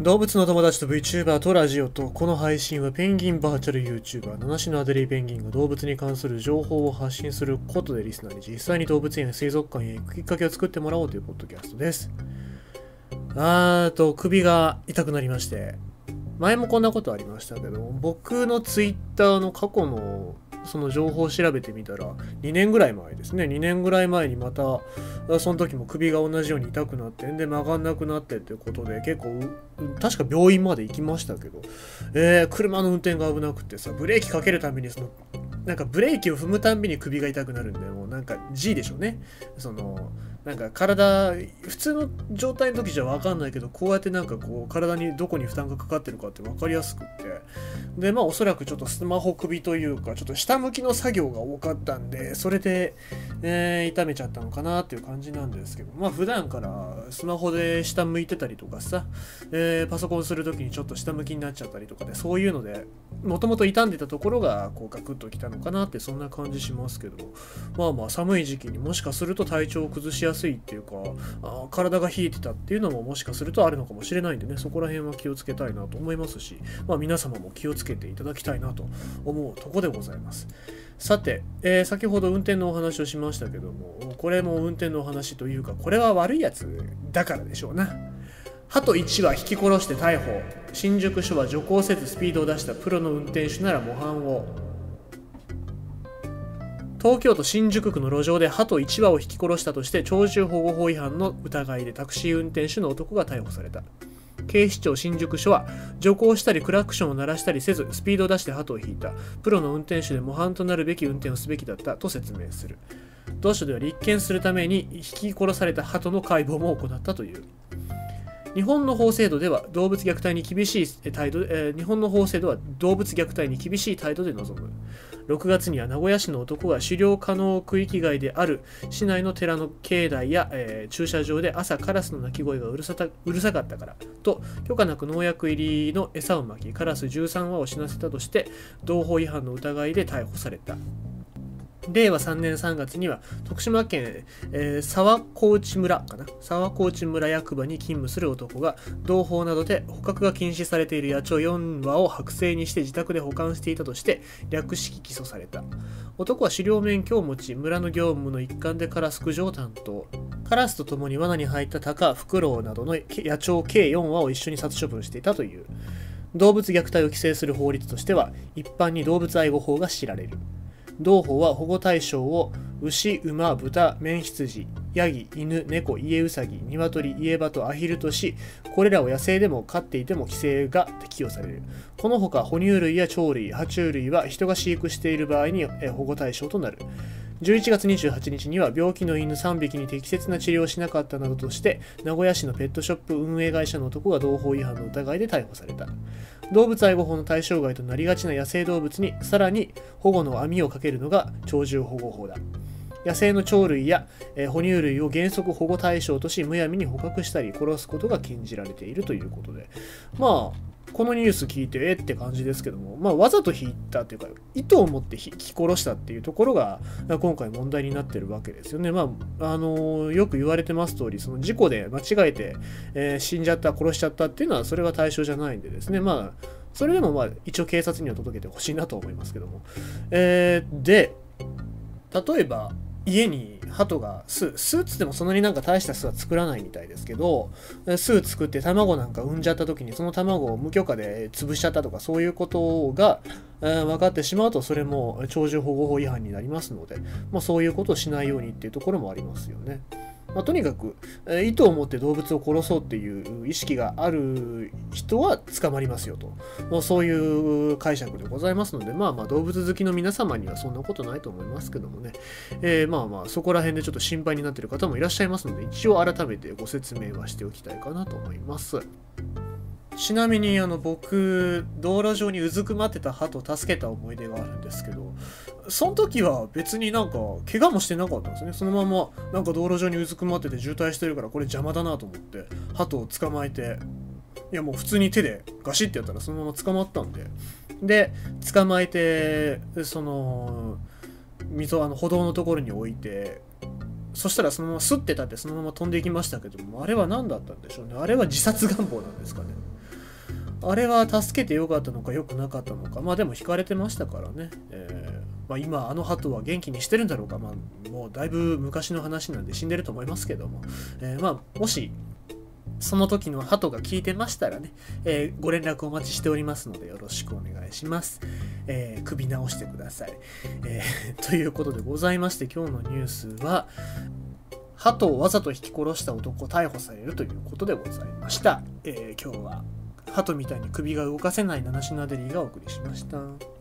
動物の友達と VTuber とラジオとこの配信はペンギンバーチャル YouTuber 七種のアデリーペンギンが動物に関する情報を発信することでリスナーに実際に動物園や水族館へ行くきっかけを作ってもらおうというポッドキャストです。あーと首が痛くなりまして前もこんなことありましたけど僕の Twitter の過去のその情報を調べてみたら2年ぐらい前ですね。2年ぐらい前にまたその時も首が同じように痛くなってんで曲がんなくなってっていうことで結構確か病院まで行きましたけど、えー、車の運転が危なくてさブレーキかけるためにそのなんかブレーキを踏むたんびに首が痛くなるんでもうなんか G でしょうね。そのなんか体普通の状態の時じゃ分かんないけどこうやってなんかこう体にどこに負担がかかってるかって分かりやすくって。でまあおそらくちょっとスマホ首というかちょっと下向きの作業が多かったんでそれで、えー、痛めちゃったのかなっていう感じなんですけど。まあ普段からスマホで下向いてたりとかさ、えー、パソコンする時にちょっと下向きになっちゃったりとかでそういうのでもともと傷んでたところがこうガクッときたのかなってそんな感じしますけど。まあまあ寒い時期にもしかすると体調を崩しやすいっていうかあ体が冷えてたっていうのももしかするとあるのかもしれないんでね。そこら辺は気をつけたいなと思いますし、まあ、皆様も気をつけていただきたいなと思うとこでございます。さて、えー、先ほど運転のお話をしましたけどもこれも運転のお話というかこれは悪いやつだからでしょうな。鳩1は引き殺して逮捕。新宿署は徐行せずスピードを出したプロの運転手なら模範を。東京都新宿区の路上で鳩1羽を引き殺したとして鳥獣保護法違反の疑いでタクシー運転手の男が逮捕された。警視庁新宿署は徐行したりクラクションを鳴らしたりせずスピードを出して鳩を引いた。プロの運転手で模範となるべき運転をすべきだったと説明する。同署では立件するために引き殺された鳩の解剖も行ったという。日本の法制度では動物虐待に厳しい態度、えー、日本の法制度は動物虐待に厳しい態度で臨む。6月には名古屋市の男が狩猟可能区域外である市内の寺の境内や、えー、駐車場で朝カラスの鳴き声がうるさたうるさかったからと許可なく農薬入りの餌をまきカラス13羽を死なせたとして同法違反の疑いで逮捕された。令和3年3月には徳島県、えー、沢河内村かな。沢河内村役場に勤務する男が同法などで捕獲が禁止されている野鳥4羽を剥製にして自宅で保管していたとして略式起訴された。男は狩猟免許を持ち村の業務の一環でカラス駆除を担当。カラスと共に罠に入ったタカ、フクロウなどの野鳥計4羽を一緒に殺処分していたという。動物虐待を規制する法律としては一般に動物愛護法が知られる。同法は保護対象を牛、馬、豚、綿羊、ヤギ、犬、猫、イエウサギ、ニワトリ、イエバとアヒルとし、これらを野生でも飼っていても規制が適用される。このほか、哺乳類や鳥類、爬虫類は人が飼育している場合に保護対象となる。11月28日には病気の犬3匹に適切な治療をしなかったなどとして名古屋市のペットショップ運営会社の男が同法違反の疑いで逮捕された動物愛護法の対象外となりがちな野生動物にさらに保護の網をかけるのが鳥獣保護法だ。野生の鳥類や、えー、哺乳類を原則保護対象としむやみに捕獲したり殺すことが禁じられているということで。まあこのニュース聞いてえって感じですけども、まあ、わざと引いたっていうか意図を持って引き殺したっていうところが今回問題になってるわけですよね。まあ、あの、よく言われてます通りその事故で間違えて、えー、死んじゃった殺しちゃったっていうのはそれは対象じゃないんでですねまあそれでもまあ一応警察には届けてほしいなと思いますけども。えー、で例えば家に鳩が巣巣っつってもそんなになんか大した巣は作らないみたいですけど巣作って卵なんか産んじゃった時にその卵を無許可で潰しちゃったとかそういうことが、えー、分かってしまうとそれも鳥獣保護法違反になりますので、まあ、そういうことをしないようにっていうところもありますよね。まあ、とにかく、えー、意図を持って動物を殺そうっていう意識がある人は捕まりますよと、まあ、そういう解釈でございますので、まあまあ動物好きの皆様にはそんなことないと思いますけどもね、えー、まあまあそこら辺でちょっと心配になってる方もいらっしゃいますので、一応改めてご説明はしておきたいかなと思います。ちなみにあの僕道路上にうずくまってた鳩を助けた思い出があるんですけどその時は別になんか怪我もしてなかったんですね。そのままなんか道路上にうずくまってて渋滞してるからこれ邪魔だなと思って鳩を捕まえていやもう普通に手でガシッてやったらそのまま捕まったんで。で捕まえてその溝あの歩道のところに置いてそしたらそのままスッて立ってそのまま飛んでいきましたけどもあれは何だったんでしょうね。あれは自殺願望なんですかね。あれは助けてよかったのか良くなかったのか。まあでも引かれてましたからね、えーまあ、今あの鳩は元気にしてるんだろうか、まあ、もうだいぶ昔の話なんで死んでると思いますけども、えー、まあもしその時の鳩が聞いてましたらね、えー、ご連絡お待ちしておりますのでよろしくお願いします。えー、首直してください、えー、ということでございまして今日のニュースは鳩をわざと引き殺した男逮捕されるということでございました。え、今日は鳩みたいに首が動かせない七品デリーがお送りしました。